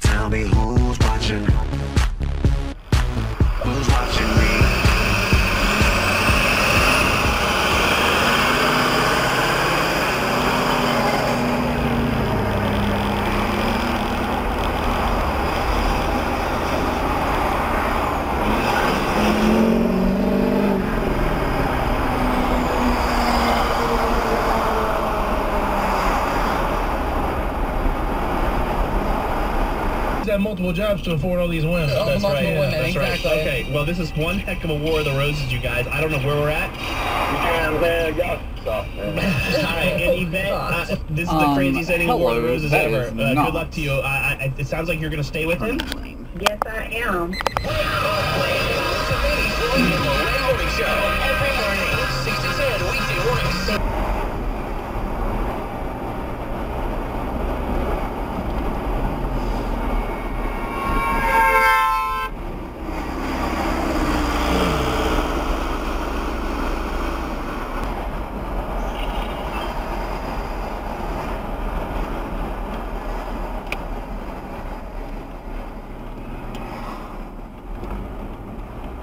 Tell me who's have multiple jobs to afford all these women. All the That's right. women, That's exactly. right. Okay. Well, this is one heck of a war of the roses, you guys. I don't know where we're at. Yeah, man, y'all. All right, and Yvette, uh, this is the Um, craziest ending of War of the Roses ever. Uh, good luck to you. I, I, it sounds like you're gonna stay with him. Yes, I am.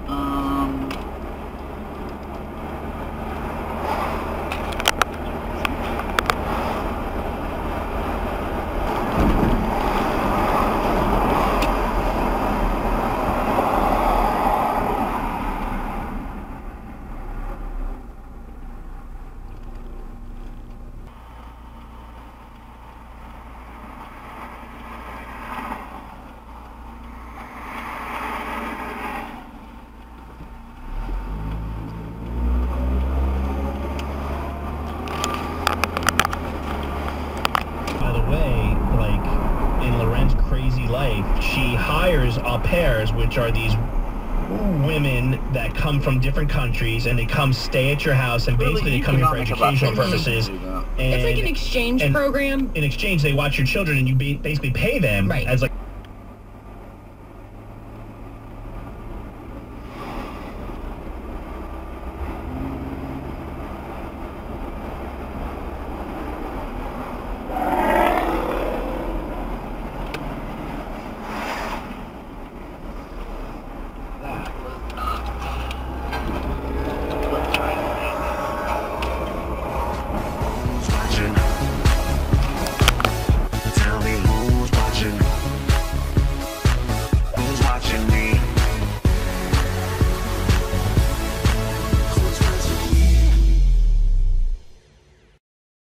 Um, By the way, like in Loren's crazy life, she hires au pairs, which are these women that come from different countries and they come stay at your house and basically they come here for educational purposes. And It's like an exchange program. in exchange, they watch your children and you ba- basically pay them Right. as like